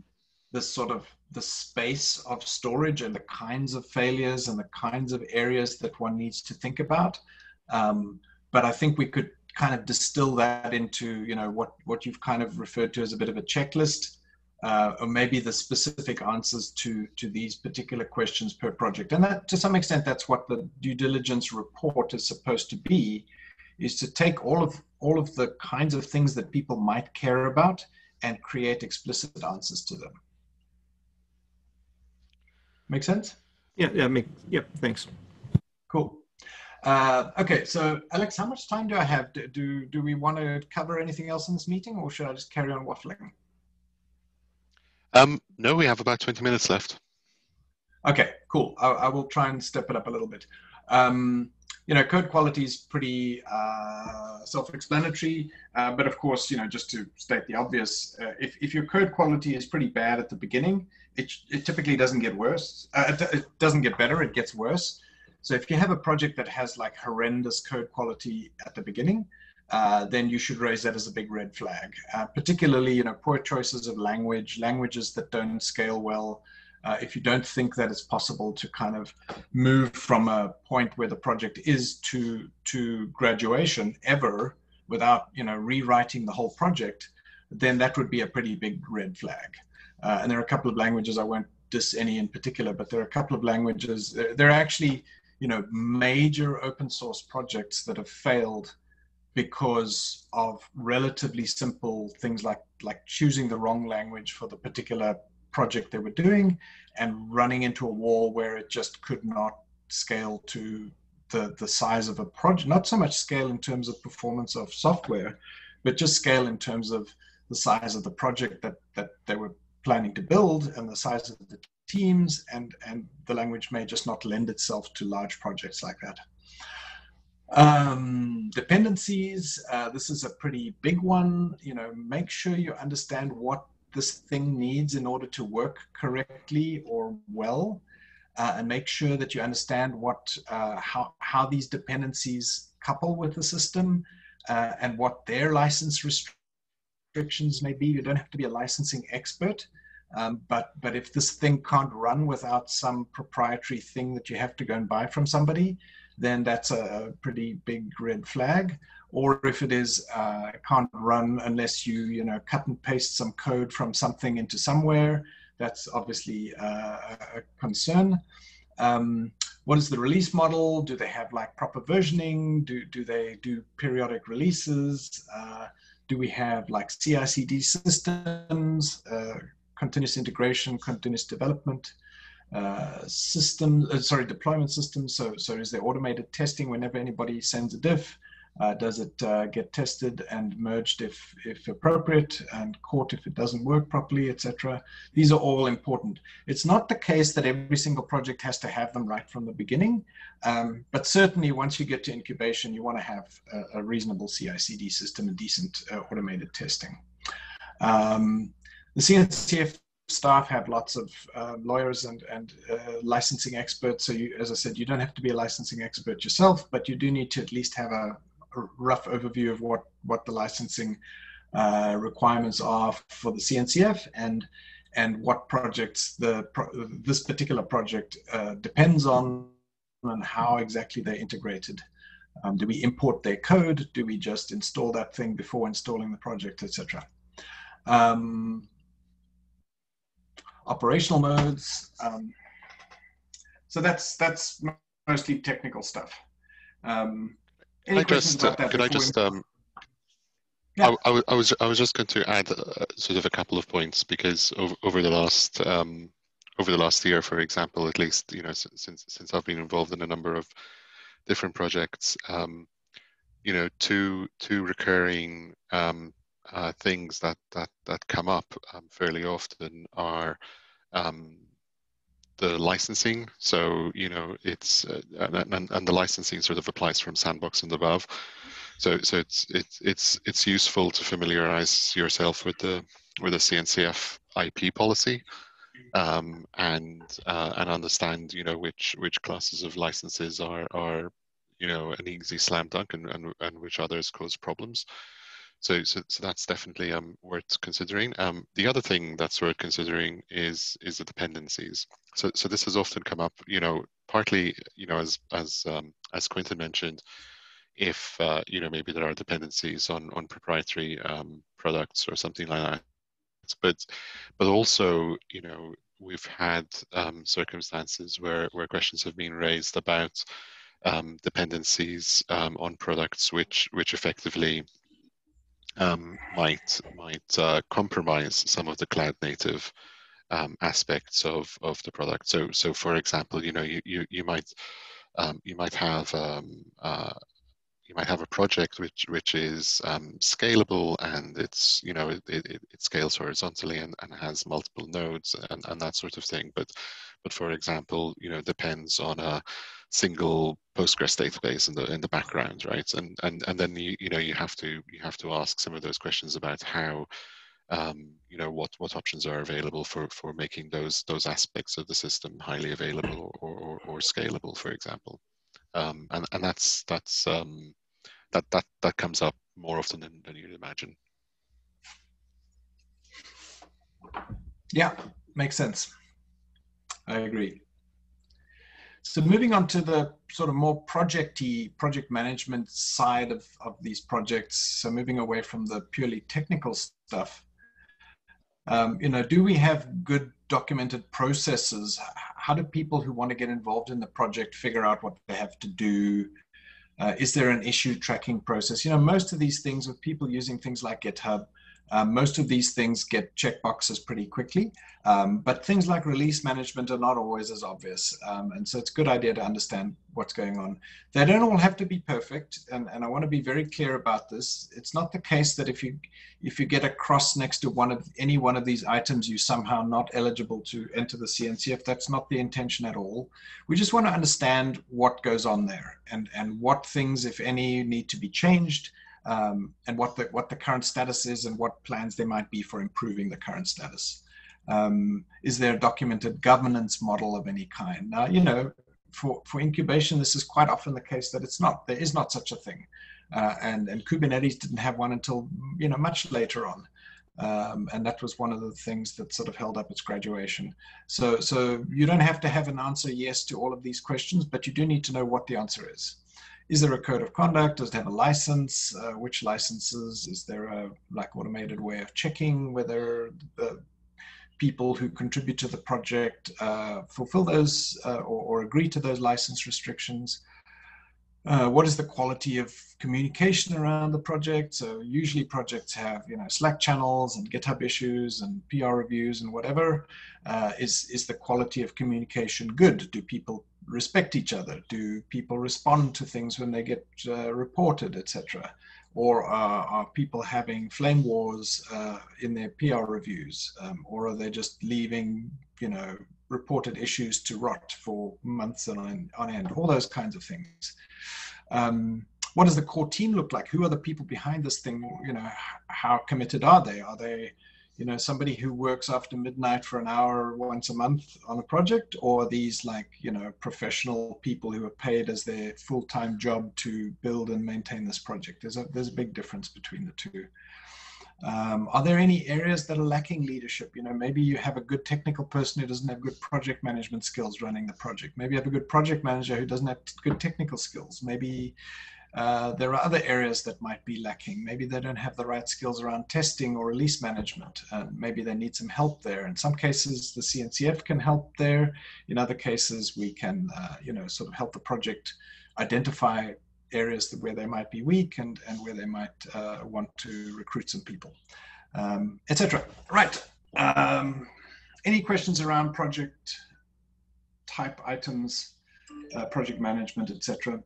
this sort of the space of storage and the kinds of failures and the kinds of areas that one needs to think about. Um, but I think we could kind of distill that into, you know, what, what you've kind of referred to as a bit of a checklist, uh, or maybe the specific answers to, to these particular questions per project. And that, to some extent, that's what the due diligence report is supposed to be, is to take all of, all of the kinds of things that people might care about and create explicit answers to them. Make sense? Yeah, yeah, make, yep, thanks. Cool. Uh, okay, so Alex, how much time do I have? Do, do, do we want to cover anything else in this meeting or should I just carry on waffling? Um, no, we have about 20 minutes left. Okay, cool. I, I will try and step it up a little bit. Um, you know, code quality is pretty uh, self-explanatory, uh, but of course, you know, just to state the obvious, uh, if, if your code quality is pretty bad at the beginning, it, it typically doesn't get worse. Uh, it, it, doesn't get better, it gets worse. So if you have a project that has like horrendous code quality at the beginning, uh, then you should raise that as a big red flag. Uh, particularly, you know, poor choices of language, languages that don't scale well. Uh, if you don't think that it's possible to kind of move from a point where the project is to to graduation ever without you know rewriting the whole project, then that would be a pretty big red flag. Uh, and there are a couple of languages, I won't diss any in particular, but there are a couple of languages. There, there are actually, you know, major open source projects that have failed because of relatively simple things like like choosing the wrong language for the particular project they were doing and running into a wall where it just could not scale to the the size of a project not so much scale in terms of performance of software but just scale in terms of the size of the project that that they were planning to build and the size of the teams, and, and the language may just not lend itself to large projects like that. Um, dependencies, uh, this is a pretty big one. You know, make sure you understand what this thing needs in order to work correctly or well, uh, and make sure that you understand what uh, how how these dependencies couple with the system uh, and what their license restrictions may be. You don't have to be a licensing expert, um, but but if this thing can't run without some proprietary thing that you have to go and buy from somebody, then that's a pretty big red flag or if it is uh, can't run unless you you know cut and paste some code from something into somewhere that's obviously uh, a concern um, what is the release model do they have like proper versioning do do they do periodic releases uh, do we have like CI/CD systems uh, continuous integration continuous development uh, system, uh, sorry, deployment systems. So, so is there automated testing whenever anybody sends a diff? Uh, does it uh, get tested and merged if, if appropriate and caught if it doesn't work properly, etc. These are all important. It's not the case that every single project has to have them right from the beginning, um, but certainly once you get to incubation, you want to have a, a reasonable CI/CD system and decent uh, automated testing. Um, the CNCF staff have lots of uh, lawyers and, and uh, licensing experts. So you, as I said, you don't have to be a licensing expert yourself, but you do need to at least have a, a rough overview of what, what the licensing uh, requirements are for the CNCF and and what projects the this particular project uh, depends on and how exactly they're integrated. Um, do we import their code? Do we just install that thing before installing the project, etc. Um, operational modes. Um, so that's that's mostly technical stuff. Um, any I just, that? Could I just? Um, yeah. I, I, I, was I was just going to add uh, sort of a couple of points because over, over the last um, over the last year, for example, at least you know since since I've been involved in a number of different projects, um, you know, two two recurring um, uh, things that that that come up um, fairly often are um, the licensing. So you know, it's uh, and, and the licensing sort of applies from Sandbox and above. So so it's it's it's it's useful to familiarize yourself with the with the CNCF IP policy. Um, and uh, and understand you know which which classes of licenses are are you know an easy slam dunk and, and, and which others cause problems. So, so, so that's definitely um, worth considering. Um, the other thing that's worth considering is is the dependencies. So, so this has often come up, you know, partly, you know, as as um, as Quinton mentioned, if uh, you know maybe there are dependencies on on proprietary um, products or something like that, but but also, you know, we've had um, circumstances where where questions have been raised about um, dependencies on products which which effectively um, might might uh, compromise some of the cloud native um, aspects of of the product. So so for example, you know you you, you might um, you might have um, uh, you might have a project which which is um, scalable and it's you know it, it, it scales horizontally and, and has multiple nodes and, and that sort of thing. But but for example, you know depends on a single Postgres database in the in the background, right? And and and then you you know you have to you have to ask some of those questions about how um, you know what what options are available for for making those those aspects of the system highly available or or, or scalable, for example. Um, and and that's that's um, that that that comes up more often than, than you'd imagine. Yeah, makes sense. I agree. So moving on to the sort of more projecty project management side of, of these projects. So moving away from the purely technical stuff, um, you know, do we have good documented processes? How do people who want to get involved in the project figure out what they have to do? Uh, is there an issue tracking process? You know, most of these things with people using things like GitHub, Um, most of these things get checkboxes pretty quickly, um, but things like release management are not always as obvious. Um, and so it's a good idea to understand what's going on. They don't all have to be perfect, and, and I want to be very clear about this. It's not the case that if you if you get a cross next to one of any one of these items, you're somehow not eligible to enter the CNCF. That's not the intention at all. We just want to understand what goes on there and, and what things, if any, need to be changed um, and what the, what the current status is and what plans there might be for improving the current status. Um, is there a documented governance model of any kind? Now, you know, for, for incubation, this is quite often the case that it's not. There is not such a thing. Uh, and, and Kubernetes didn't have one until, you know, much later on. Um, and that was one of the things that sort of held up its graduation. So, so you don't have to have an answer yes to all of these questions, but you do need to know what the answer is. Is there a code of conduct? Does it have a license? Uh, which licenses? Is there a like automated way of checking whether the people who contribute to the project uh, fulfill those uh, or, or, agree to those license restrictions? Uh, what is the quality of communication around the project? So usually projects have, you know, Slack channels and GitHub issues and PR reviews and whatever. Uh, is is the quality of communication good? Do people respect each other? Do people respond to things when they get uh, reported, etc.? Or are, are, people having flame wars uh, in their PR reviews, um, or are they just leaving, you know, reported issues to rot for months on, on end? All those kinds of things. Um, what does the core team look like? Who are the people behind this thing? You know, how committed are they? Are they you know somebody who works after midnight for an hour once a month on a project or these like you know professional people who are paid as their full-time job to build and maintain this project there's a there's a big difference between the two um, are there any areas that are lacking leadership you know maybe you have a good technical person who doesn't have good project management skills running the project maybe you have a good project manager who doesn't have good technical skills maybe uh, there are other areas that might be lacking. Maybe they don't have the right skills around testing or release management. maybe they need some help there. In some cases, the CNCF can help there. In other cases, we can, uh, you know, sort of help the project identify areas where they might be weak and, and where they might uh, want to recruit some people, um, etc. Right. Um, any questions around project type items, uh, project management, etc.?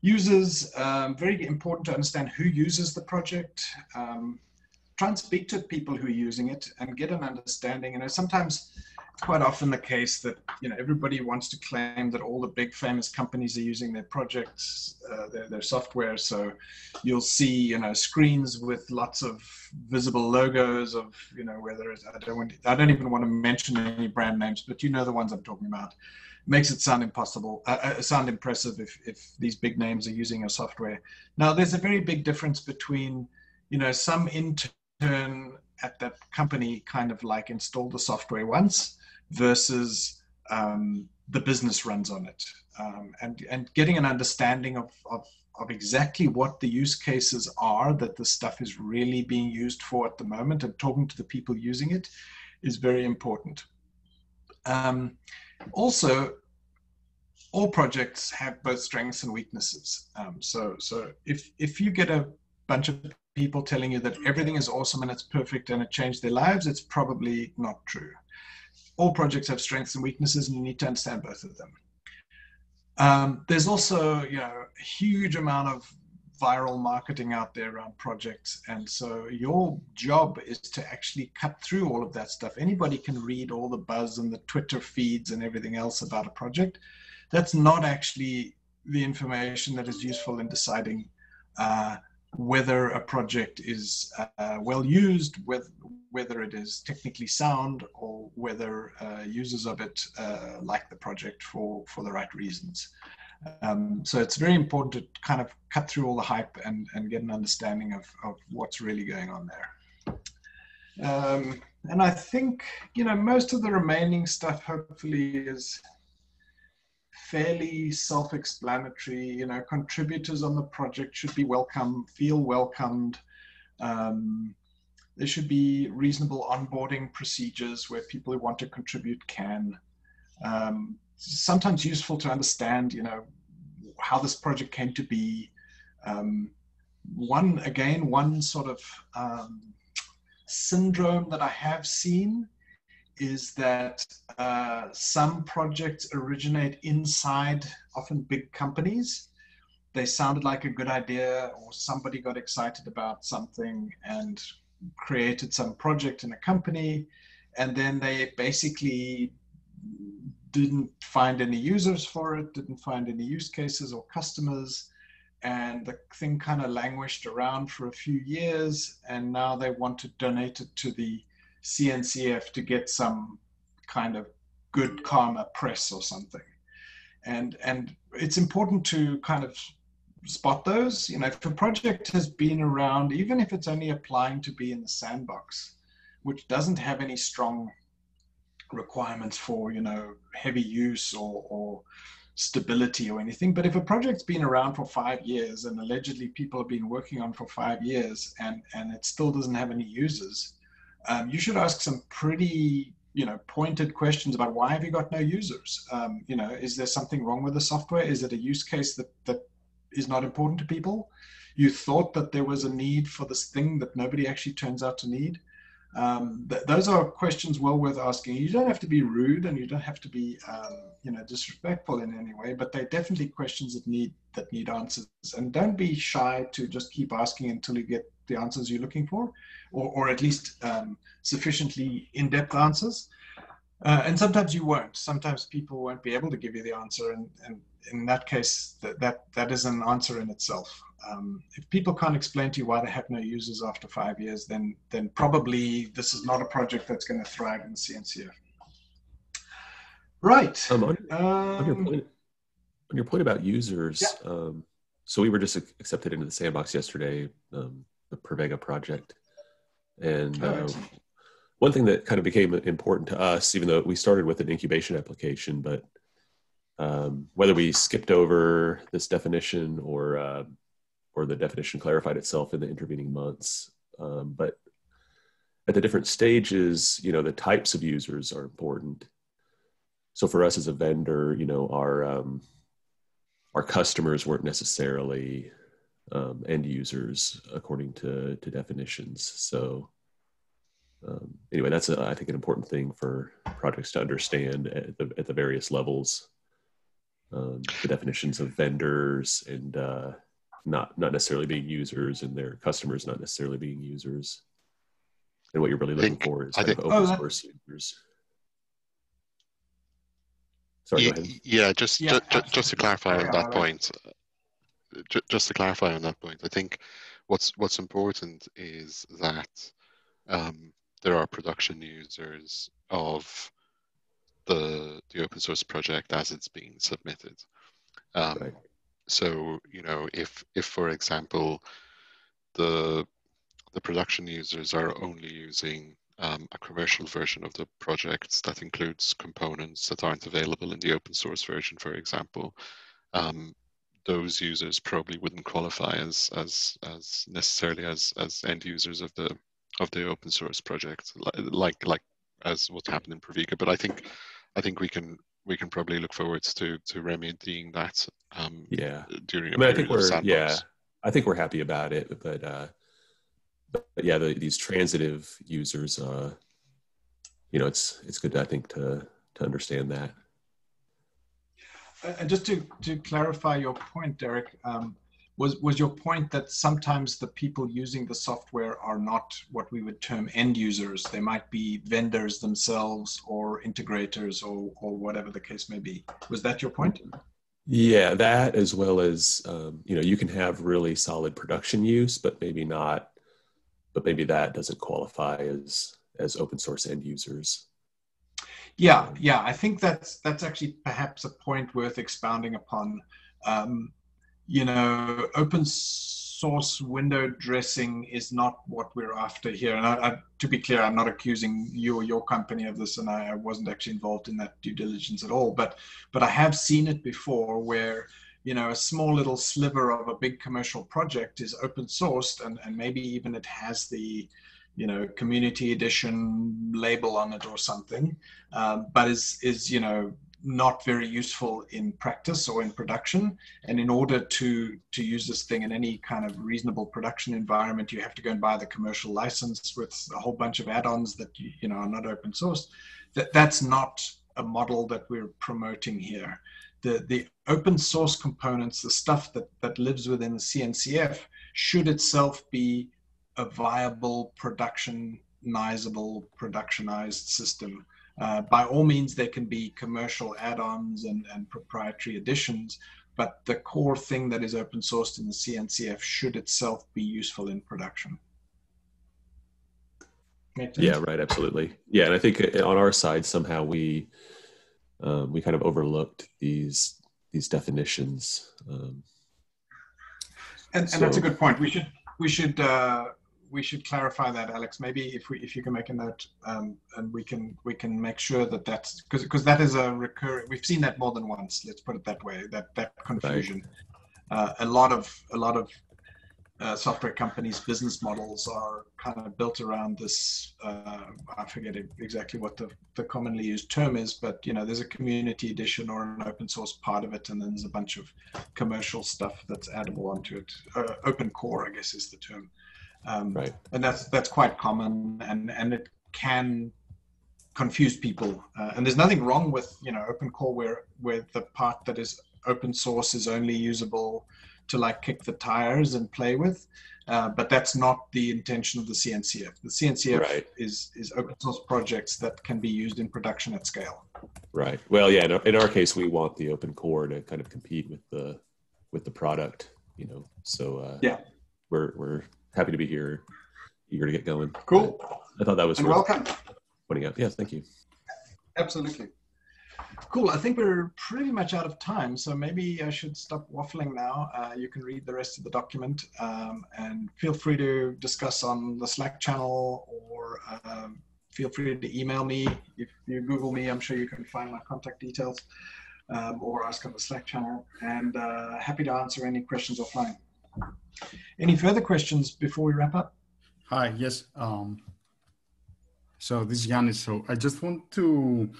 Users, um, very important to understand who uses the project. Um, try and speak to people who are using it and get an understanding. You know, sometimes quite often the case that you know everybody wants to claim that all the big famous companies are using their projects, uh, their, their software. So you'll see you know screens with lots of visible logos of you know whether it's, I don't want I don't even want to mention any brand names, but you know the ones I'm talking about makes it sound impossible, uh, uh, sound impressive if, if these big names are using your software. Now, there's a very big difference between, you know, some intern at that company kind of like installed the software once versus um, the business runs on it. Um, and, and getting an understanding of, of, of exactly what the use cases are that the stuff is really being used for at the moment and talking to the people using it is very important. Um, also, all projects have both strengths and weaknesses. Um, so, so if if you get a bunch of people telling you that everything is awesome and it's perfect and it changed their lives, it's probably not true. All projects have strengths and weaknesses, and you need to understand both of them. Um, there's also, you know, a huge amount of viral marketing out there around projects. And so your job is to actually cut through all of that stuff. Anybody can read all the buzz and the Twitter feeds and everything else about a project. That's not actually the information that is useful in deciding uh, whether a project is uh, well used, whether, whether it is technically sound, or whether uh, users of it uh, like the project for, for the right reasons. Um, so it's very important to kind of cut through all the hype and, and get an understanding of, of what's really going on there. Um, and I think, you know, most of the remaining stuff hopefully is fairly self-explanatory. You know, contributors on the project should be welcome, feel welcomed. Um, there should be reasonable onboarding procedures where people who want to contribute can. Um, sometimes useful to understand, you know, how this project came to be. Um, one again, one sort of um, syndrome that I have seen is that uh, some projects originate inside often big companies. They sounded like a good idea, or somebody got excited about something and created some project in a company, and then they basically didn't find any users for it, didn't find any use cases or customers, and the thing kind of languished around for a few years, and now they want to donate it to the CNCF to get some kind of good karma press or something. And and it's important to kind of spot those. You know, if a project has been around, even if it's only applying to be in the sandbox, which doesn't have any strong requirements for you know heavy use or, or stability or anything. But if a project's been around for five years and allegedly people have been working on for five years and and it still doesn't have any users, um, you should ask some pretty you know pointed questions about why have you got no users? Um, you know is there something wrong with the software? Is it a use case that that is not important to people? You thought that there was a need for this thing that nobody actually turns out to need. Um, th- those are questions well worth asking. You don't have to be rude and you don't have to be um, you know disrespectful in any way but they're definitely questions that need that need answers. And don't be shy to just keep asking until you get the answers you're looking for or, or at least um, sufficiently in-depth answers. Uh, and sometimes you won't. Sometimes people won't be able to give you the answer, and, and in that case, that, that that is an answer in itself. Um, if people can't explain to you why they have no users after five years, then then probably this is not a project that's going to thrive in CNCF. Right. Um, on, um, on, your point, on your point about users, Yeah. um, so we were just accepted into the sandbox yesterday, um, the Pravega project, and Oh, uh, one thing that kind of became important to us, even though we started with an incubation application, but um, whether we skipped over this definition or uh, or the definition clarified itself in the intervening months, um, but at the different stages, you know, the types of users are important. So for us as a vendor, you know, our um, our customers weren't necessarily um, end users according to to definitions. So um, anyway, that's a, I think an important thing for projects to understand at the at the various levels. Um, the definitions of vendors and uh, not not necessarily being users, and their customers not necessarily being users. And what you're really looking think- for is kind of think- open Oh, that- source users. Sorry, Ye- go ahead. Yeah, just Yeah, ju- ju- just to clarify on that point, ju- just to clarify on that point, I think what's what's important is that um, there are production users of the the open source project as it's being submitted. Um, Right. So you know, if if for example, the the production users are only using um, a commercial version of the project that includes components that aren't available in the open source version, for example, um, those users probably wouldn't qualify as as as necessarily as as end users of the of the open source project, like like as what happened in Pravega. But I think I think we can we can probably look forward to to remedying that um, Yeah. during a I mean, I think we're yeah, I think we're happy about it, but uh, but, but yeah, the, these transitive users, uh, you know, it's it's good I think to to understand that. Uh, And just to, to clarify your point, Derek, um, was, was your point that sometimes the people using the software are not what we would term end users? They might be vendors themselves or integrators or, or whatever the case may be. Was that your point? Yeah, that as well as um, you know, you can have really solid production use, but maybe not, but maybe that doesn't qualify as as open source end users. Yeah, yeah. I think that's that's actually perhaps a point worth expounding upon. Um, you know, open source window dressing is not what we're after here. And I, I, to be clear, I'm not accusing you or your company of this, and I, I wasn't actually involved in that due diligence at all. But but I have seen it before where you know a small little sliver of a big commercial project is open sourced, and and maybe even it has the you know community edition label on it or something um, but is is you know not very useful in practice or in production. And in order to to use this thing in any kind of reasonable production environment, you have to go and buy the commercial license with a whole bunch of add-ons that you, you know are not open source. That that's not a model that we're promoting here. The the open source components, the stuff that that lives within the CNCF, should itself be a viable productionizable productionized system uh, by all means, there can be commercial add-ons and, and proprietary additions, but the core thing that is open sourced in the CNCF should itself be useful in production. Yeah, right. Absolutely. Yeah, and I think uh, on our side somehow we um, we kind of overlooked these these definitions. Um, and, and so, that's a good point. We should we should uh, we should clarify that, Alex. Maybe if we if you can make a note, um, and we can we can make sure that that's because because that is a recurring. We've seen that more than once. Let's put it that way. That that confusion. Uh, a lot of a lot of uh, software companies' business models are kind of built around this. Uh, I forget exactly what the, the commonly used term is, but you know, there's a community edition or an open source part of it, and then there's a bunch of commercial stuff that's addable onto it. Uh, open core, I guess, is the term. Um, right. And that's that's quite common, and and it can confuse people. Uh, and there's nothing wrong with you know open core where where the part that is open source is only usable to like kick the tires and play with. Uh, but that's not the intention of the CNCF. The CNCF right. is is open source projects that can be used in production at scale. Right. Well, yeah. In our, in our case, we want the open core to kind of compete with the with the product. You know, so uh, yeah, we're we're happy to be here. Eager to get going. Cool. I thought that was and welcome. Pointing out. Yes, thank you. Absolutely. Cool. I think we're pretty much out of time, so maybe I should stop waffling now. Uh, you can read the rest of the document um, and feel free to discuss on the Slack channel or um, feel free to email me. If you Google me, I'm sure you can find my contact details um, or ask on the Slack channel. And uh, happy to answer any questions offline. Any further questions before we wrap up? Hi, yes. Um, so this is Yanis. So I just want to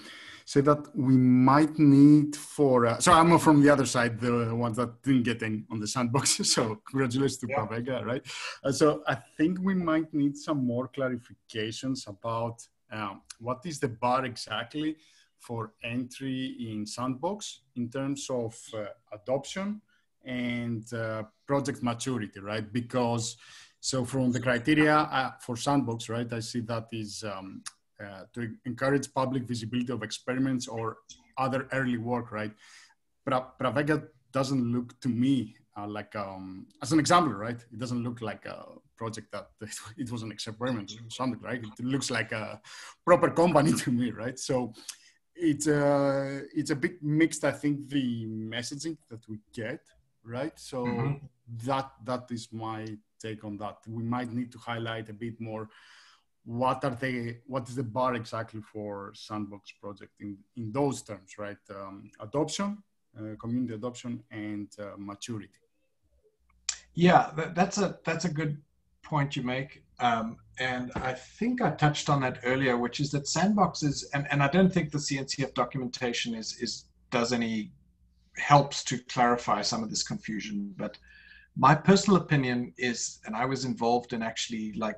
say that we might need for, uh, so I'm from the other side, the ones that didn't get in on the sandbox. So congratulations to yeah. Pravega, right? Uh, so I think we might need some more clarifications about um, what is the bar exactly for entry in sandbox in terms of uh, adoption and uh, project maturity, right? Because so from the criteria uh, for sandbox, right, I see that is um, uh, to encourage public visibility of experiments or other early work, right? Pra- Pravega doesn't look to me uh, like, um, as an example, right? It doesn't look like a project that it was an experiment or something, right? It looks like a proper company to me, right? So it's a, uh, it's a bit mixed, I think, the messaging that we get right? So mm-hmm. that that is my take on that. We might need to highlight a bit more what are they what is the bar exactly for sandbox project in in those terms right um, adoption uh, community adoption and uh, maturity yeah that, that's a that's a good point you make um, and i think i touched on that earlier which is that sandboxes and, and i don't think the cncf documentation is is does any helps to clarify some of this confusion. But my personal opinion is, and I was involved in actually like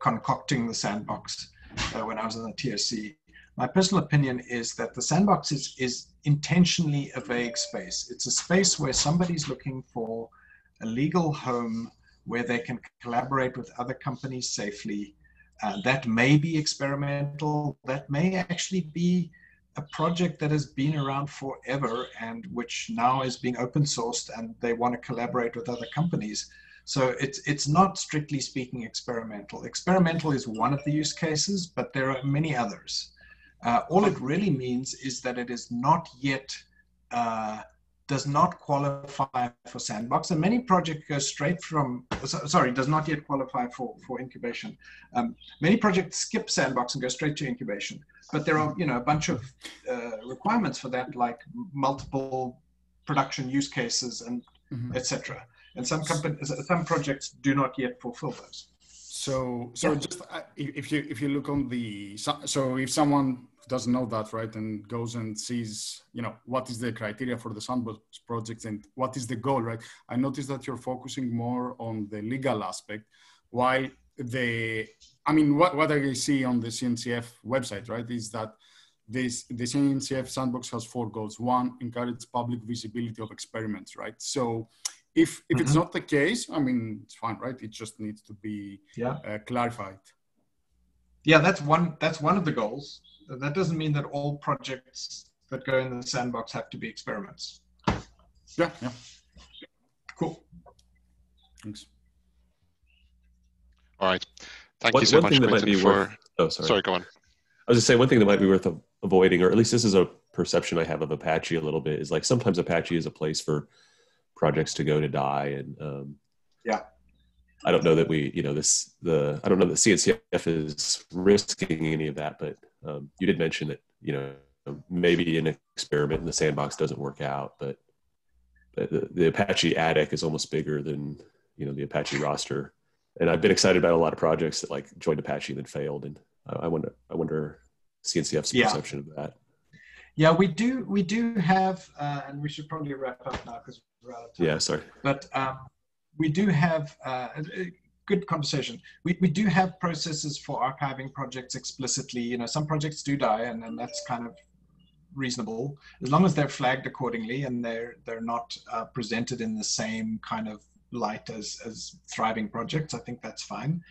concocting the sandbox uh, when I was in the TSC. My personal opinion is that the sandbox is, is intentionally a vague space. It's a space where somebody's looking for a legal home where they can collaborate with other companies safely. Uh, that may be experimental, that may actually be a project that has been around forever and which now is being open sourced and they want to collaborate with other companies. So it's it's not strictly speaking experimental. Experimental is one of the use cases, but there are many others. Uh, all it really means is that it is not yet uh, does not qualify for sandbox and many projects go straight from sorry does not yet qualify for for incubation um, many projects skip sandbox and go straight to incubation but there are you know a bunch of uh, requirements for that like multiple production use cases and mm-hmm. etc and some companies some projects do not yet fulfill those So, so Yeah. just uh, if if you if you look on the so, so if someone doesn't know that right and goes and sees you know what is the criteria for the sandbox projects and what is the goal right i noticed that you're focusing more on the legal aspect while the i mean what, what i see on the cncf website right is that this the cncf sandbox has four goals one encourage public visibility of experiments right so if if it's Mhm. not the case i mean it's fine right it just needs to be Yeah. uh, clarified Yeah, that's one. That's one of the goals. That doesn't mean that all projects that go in the sandbox have to be experiments. yeah yeah Cool. thanks All right. Thank One- you so one much, thing that might Quinton, be for. worth- Oh, sorry. Sorry, go on. I was just saying one thing that might be worth avoiding, or at least this is a perception I have of Apache a little bit, is like sometimes Apache is a place for projects to go to die, and um, Yeah. I don't know that we, you know, this the I don't know that CNCF is risking any of that, but um, you did mention that you know maybe an experiment in the sandbox doesn't work out, but, but the, the Apache attic is almost bigger than you know the Apache roster, and I've been excited about a lot of projects that like joined Apache and then failed, and I I wonder I wonder CNCF's Yeah. perception of that. Yeah, we do. We do have, uh, and we should probably wrap up now because we're out of time. Yeah, sorry. but um, we do have uh, a, good conversation. We, we do have processes for archiving projects explicitly. You know, some projects do die, and, and that's kind of reasonable as long as they're flagged accordingly and they're they're not uh, presented in the same kind of light as as thriving projects. I think that's fine.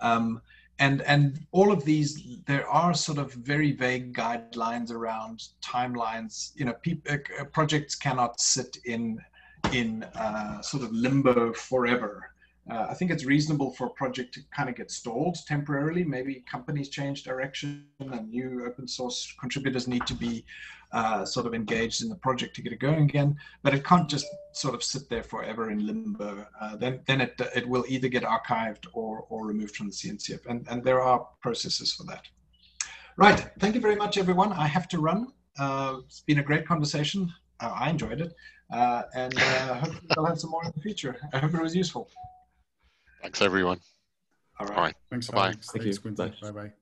Um, and and all of these there are sort of very vague guidelines around timelines you know peop, uh, projects cannot sit in in uh, sort of limbo forever uh, i think it's reasonable for a project to kind of get stalled temporarily maybe companies change direction and new open source contributors need to be uh, sort of engaged in the project to get it going again but it can't just sort of sit there forever in limbo. Uh, then then it it will either get archived or or removed from the CNCF, and and there are processes for that. Right. Thank you very much, everyone. I have to run. Uh, it's been a great conversation. Uh, I enjoyed it, uh, and uh, hopefully we'll have some more in the future. I hope it was useful. Thanks, everyone. All right. All right. thanks Bye-bye. Thank thanks you. Bye. bye bye